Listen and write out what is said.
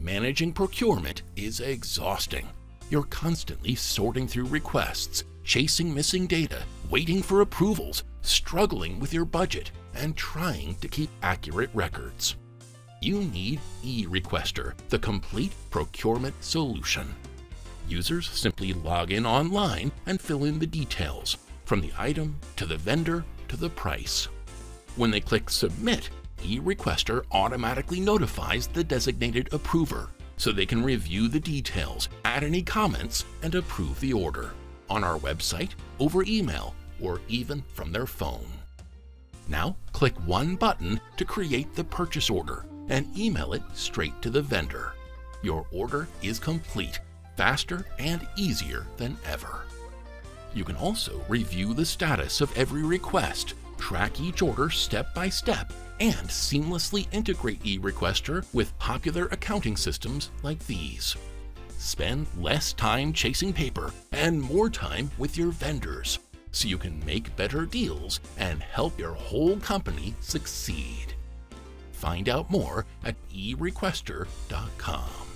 Managing procurement is exhausting. You're constantly sorting through requests, chasing missing data, waiting for approvals, struggling with your budget, and trying to keep accurate records. You need eRequester, the complete procurement solution. Users simply log in online and fill in the details, from the item to the vendor to the price. When they click Submit, eRequester automatically notifies the designated approver so they can review the details, add any comments, and approve the order on our website, over email, or even from their phone. Now, click one button to create the purchase order and email it straight to the vendor. Your order is complete, faster and easier than ever. You can also review the status of every request, track each order step by step, and seamlessly integrate eRequester with popular accounting systems like these. Spend less time chasing paper and more time with your vendors so you can make better deals and help your whole company succeed. Find out more at eRequester.com.